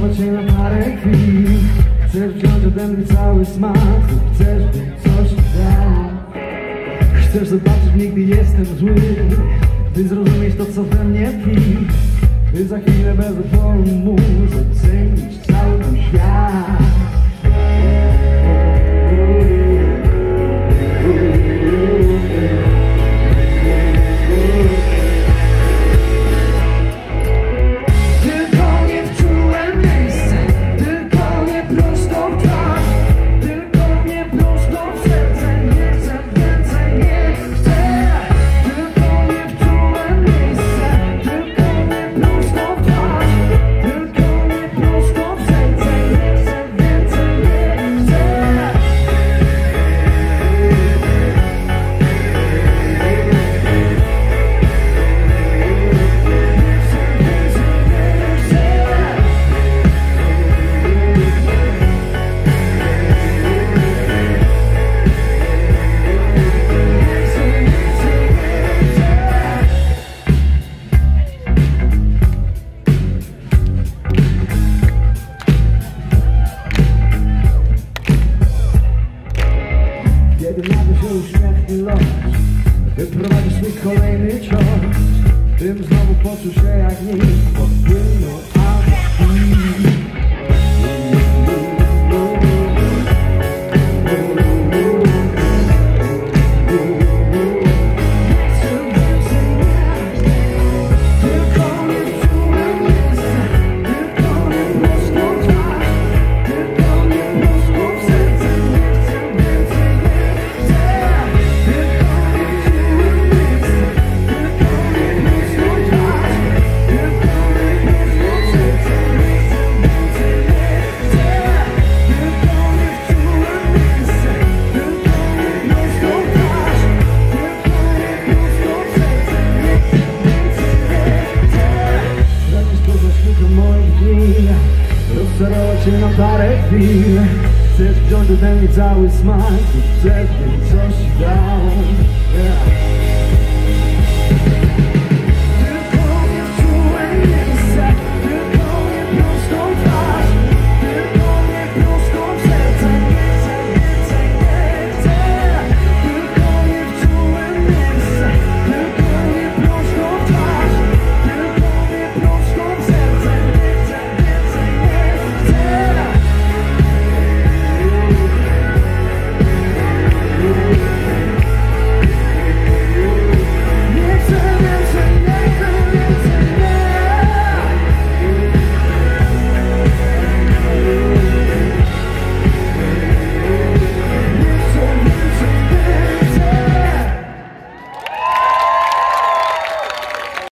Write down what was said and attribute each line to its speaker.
Speaker 1: pocałować się na parę chwil. Chcesz wziąć ode mnie cały smak. Chcesz, by coś dał Chcesz zobaczyć mnie, gdy jestem zły. By zrozumieć to, co we mnie tkwi By za chwilę bez oporu móc Ocenić cały ten świat. Los Wyprowadzi swój kolejny cios. Tym znowu poczuł się jak nic Podpłynął aż Się na parę chwil Chcesz wziąć ode mnie cały smak Chcesz, bym coś dał yeah.